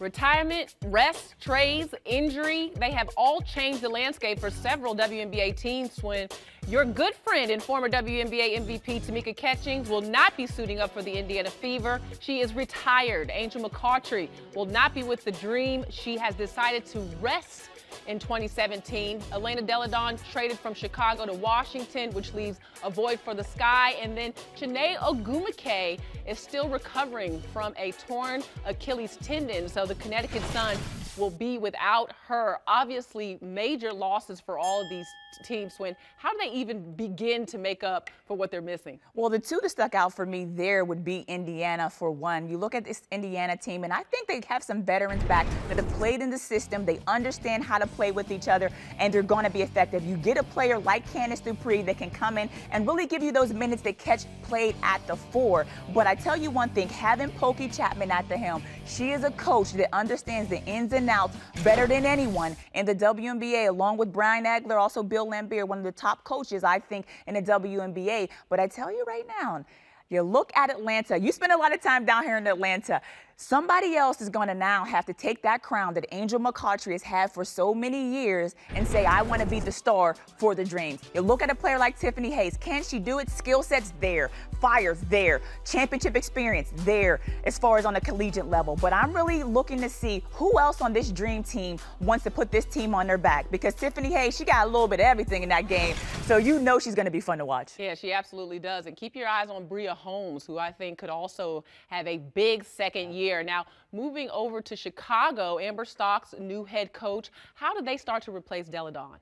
Retirement, rest, trades, injury, they have all changed the landscape for several WNBA teams when your good friend and former WNBA MVP Tamika Catchings will not be suiting up for the Indiana Fever. She is retired. Angel McCoughtry will not be with the Dream. She has decided to rest in 2017. Elena Delle Donne traded from Chicago to Washington, which leaves a void for the sky. And then Chiney Ogwumike is still recovering from a torn Achilles tendon. So the Connecticut Sun will be without her. Obviously, major losses for all of these teams. When how do they even begin to make up for what they're missing? Well, the two that stuck out for me there would be Indiana for one. You look at this Indiana team, and I think they have some veterans back that have played in the system. They understand how to play with each other, and they're going to be effective. You get a player like Candice Dupree that can come in and really give you those minutes that Catch played at the four. But I tell you one thing, having Pokey Chatman at the helm, she is a coach that understands the ins and outs better than anyone in the WNBA, along with Brian Agler, also Bill Laimbeer, one of the top coaches, I think, in the WNBA. But I tell you right now, you look at Atlanta, you spend a lot of time down here in Atlanta. Somebody else is going to now have to take that crown that Angel McCoughtry has had for so many years and say, I want to be the star for the Dreams. You look at a player like Tiffany Hayes. Can she do it? Skill sets there. Fire's there. Championship experience there as far as on a collegiate level. But I'm really looking to see who else on this Dream team wants to put this team on their back because Tiffany Hayes, she got a little bit of everything in that game. So you know she's going to be fun to watch. Yeah, she absolutely does. And keep your eyes on Bria Holmes, who I think could also have a big second year year. Now, moving over to Chicago, Amber Stocks, new head coach, how did they start to replace Delle Donne?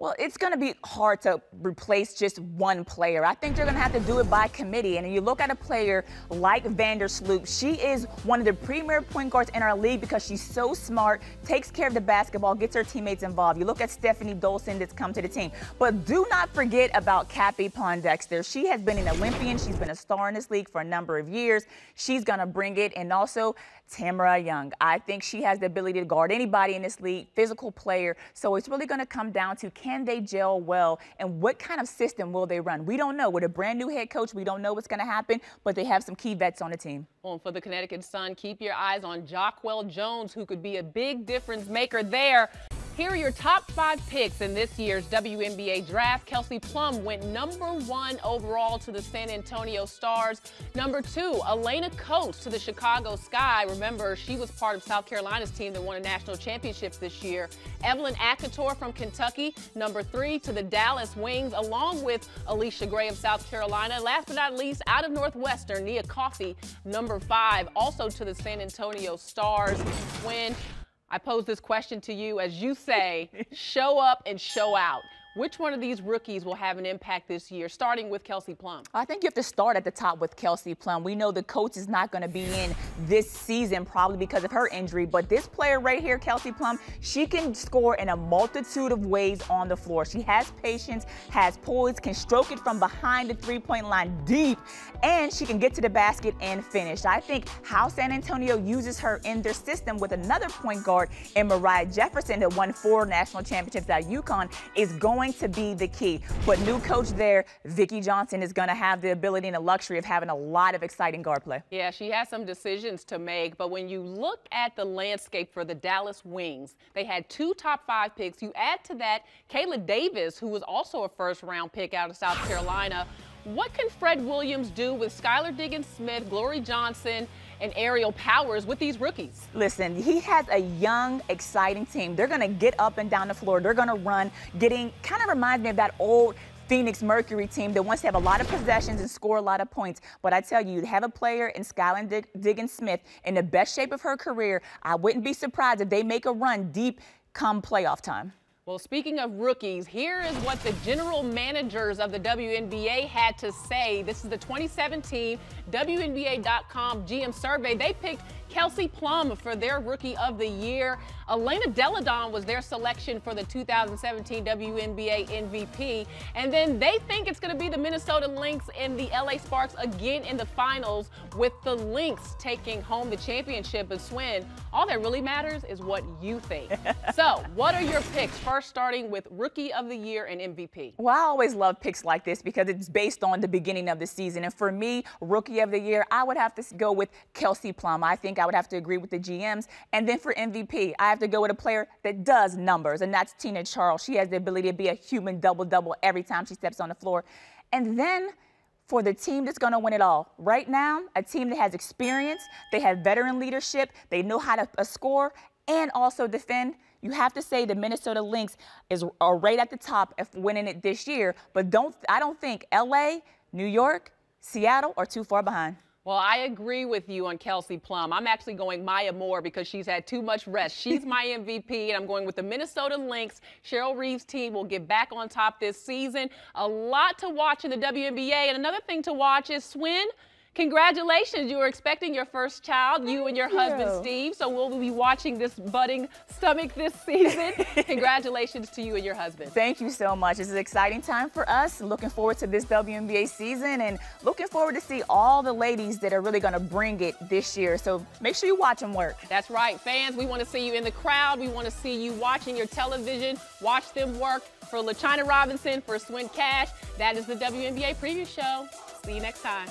Well, it's going to be hard to replace just one player. I think they're going to have to do it by committee. And you look at a player like Vandersloot, she is one of the premier point guards in our league because she's so smart, takes care of the basketball, gets her teammates involved. You look at Stefanie Dolson that's come to the team. But do not forget about Cappie Pondexter. She has been an Olympian. She's been a star in this league for a number of years. She's going to bring it. And also Tamera Young. I think she has the ability to guard anybody in this league, physical player. So it's really going to come down to can they gel well and what kind of system will they run? We don't know. With a brand new head coach, we don't know what's going to happen, but they have some key vets on the team. Well, for the Connecticut Sun, keep your eyes on Jonquel Jones, who could be a big difference maker there. Here are your top five picks in this year's WNBA draft. Kelsey Plum went number one overall to the San Antonio Stars. Number two, Alaina Coates to the Chicago Sky. Remember, she was part of South Carolina's team that won a national championship this year. Evelyn Akhator from Kentucky. Number three to the Dallas Wings, along with Allisha Gray of South Carolina. Last but not least, out of Northwestern, Nia Coffey, number five, also to the San Antonio Stars. When I pose this question to you as you say, show up and show out. Which one of these rookies will have an impact this year, starting with Kelsey Plum? I think you have to start at the top with Kelsey Plum. We know the coach is not going to be in this season probably because of her injury, but this player right here, Kelsey Plum, she can score in a multitude of ways on the floor. She has patience, has poise, can stroke it from behind the three-point line deep, and she can get to the basket and finish. I think how San Antonio uses her in their system with another point guard in Moriah Jefferson that won four national championships at UConn is going going to be the key. But new coach there, Vickie Johnson, is going to have the ability and the luxury of having a lot of exciting guard play. Yeah, she has some decisions to make. But when you look at the landscape for the Dallas Wings, they had two top five picks. You add to that Kaela Davis, who was also a first round pick out of South Carolina. What can Fred Williams do with Skylar Diggins Smith, Glory Johnson, and Aerial Powers with these rookies. Listen, he has a young, exciting team. They're going to get up and down the floor. They're going to run, getting kind of reminds me of that old Phoenix Mercury team that wants to have a lot of possessions and score a lot of points. But I tell you, you have a player in Skylar Dig- Diggins Smith in the best shape of her career. I wouldn't be surprised if they make a run deep come playoff time. Well, speaking of rookies, here is what the general managers of the WNBA had to say. This is the 2017 WNBA.com GM survey. They picked Kelsey Plum for their Rookie of the Year. Elena Delle Donne was their selection for the 2017 WNBA MVP. And then they think it's going to be the Minnesota Lynx and the LA Sparks again in the finals with the Lynx taking home the championship. But Swin, all that really matters is what you think. so, what are your picks? First, starting with Rookie of the Year and MVP. Well, I always love picks like this because it's based on the beginning of the season. And for me, Rookie of the Year, I would have to go with Kelsey Plum. I think think I would have to agree with the GMs. And then for MVP, I have to go with a player that does numbers, and that's Tina Charles. She has the ability to be a human double-double every time she steps on the floor. And then for the team that's going to win it all. Right now, a team that has experience, they have veteran leadership, they know how to uh, score and also defend. You have to say the Minnesota Lynx is are right at the top of winning it this year, but don't I don't think LA, New York, Seattle are too far behind. Well, I agree with you on Kelsey Plum. I'm actually going Maya Moore because she's had too much rest. She's my MVP, and I'm going with the Minnesota Lynx. Cheryl Reeve's team will get back on top this season. A lot to watch in the WNBA. And another thing to watch is Swin. Congratulations, you were expecting your first child, Thank you and your you. husband Steve. So we'll be watching this budding stomach this season. Congratulations to you and your husband. Thank you so much. It's an exciting time for us. Looking forward to this WNBA season and looking forward to see all the ladies that are really going to bring it this year. So make sure you watch them work. That's right. Fans, we want to see you in the crowd. We want to see you watching your television. Watch them work. For LaChina Robinson, for Swin Cash, that is the WNBA preview show. See you next time.